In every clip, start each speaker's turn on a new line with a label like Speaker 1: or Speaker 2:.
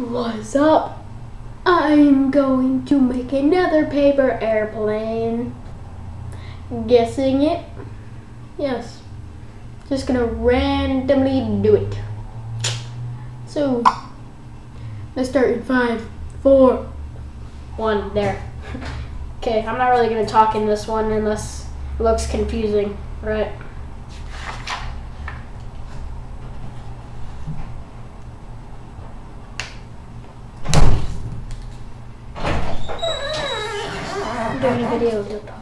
Speaker 1: What's up? I'm going to make another paper airplane. Guessing it? Yes. Just gonna randomly do it. So, let's start in five, four, one, there. Okay, I'm not really gonna talk in this one unless it looks confusing, right? I'm doing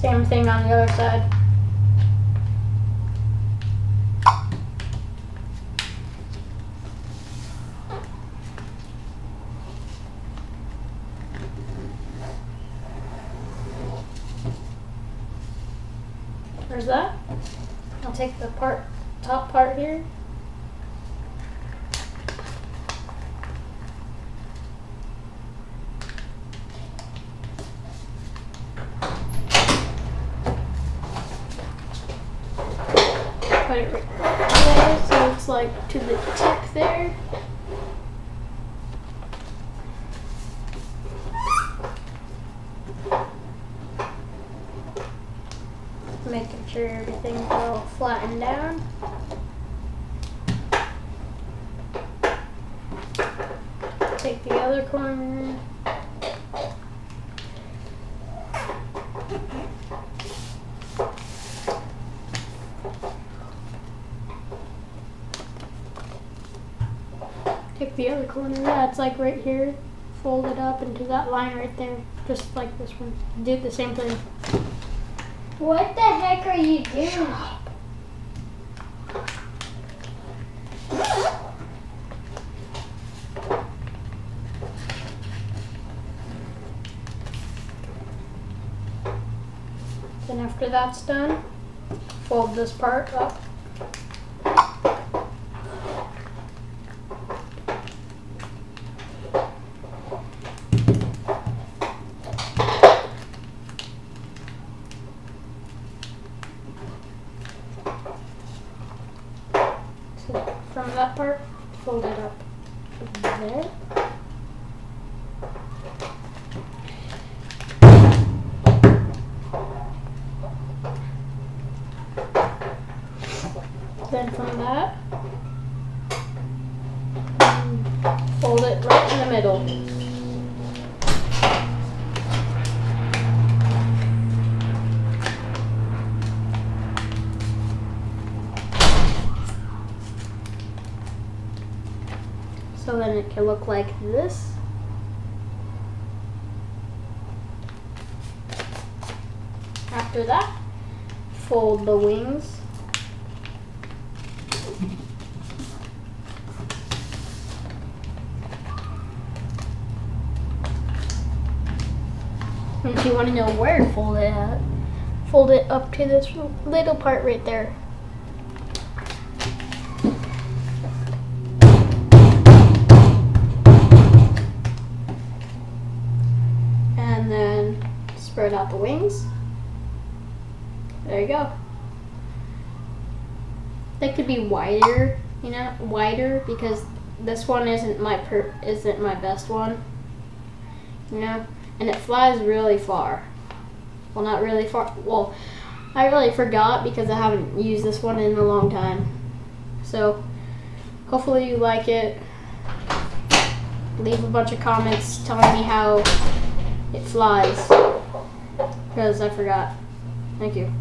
Speaker 1: Same thing on the other side. Where's that? I'll take the part, top part here. Put it right there, so it's like to the tip there. Making sure everything's all flattened down. Take the other corner. Take the other corner. Yeah, it's like right here. Fold it up into that line right there. Just like this one. Do the same thing.
Speaker 2: What the heck are you doing?
Speaker 1: Then after that's done, fold this part up. So from that fold it up there. Then from that, fold it right in the middle. So then it can look like this. After that, fold the wings. And if you want to know where to fold it at, fold it up to this little part right there. Spread out the wings. There you go. They could be wider, you know, wider because this one isn't my per isn't my best one. You know, and it flies really far. Well, not really far. Well, I really forgot because I haven't used this one in a long time. So hopefully you like it. Leave a bunch of comments telling me how it flies. Because I forgot. Thank you.